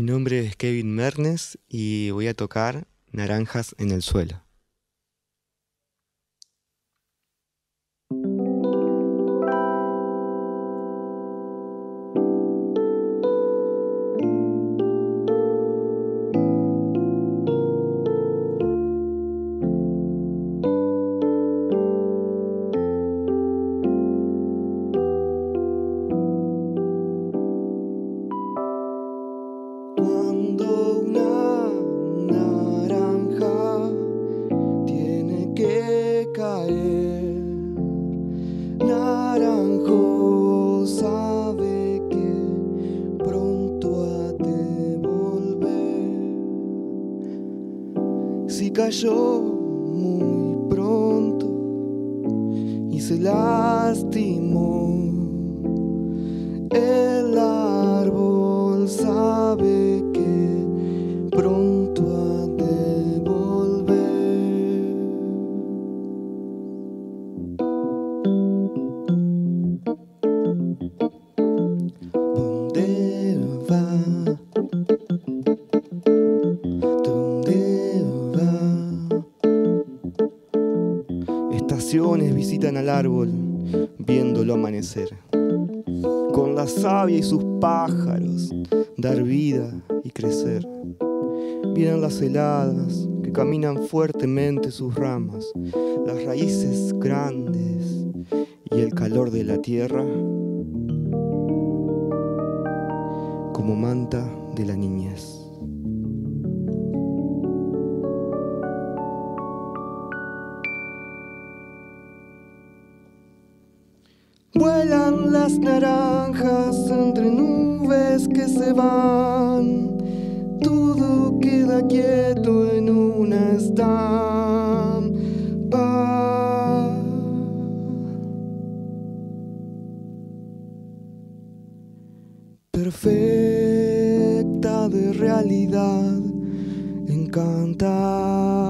Mi nombre es Kevin Mernes y voy a tocar Naranjas en el suelo. Si cayó muy pronto y se lastimó, Estaciones visitan al árbol viéndolo amanecer con la savia y sus pájaros, dar vida y crecer. Vienen las heladas que caminan fuertemente sus ramas, las raíces grandes y el calor de la tierra como manta de la niñez. Vuelan las naranjas entre nubes que se van. Todo queda quieto en una estampa. Perfecta de realidad, encantada.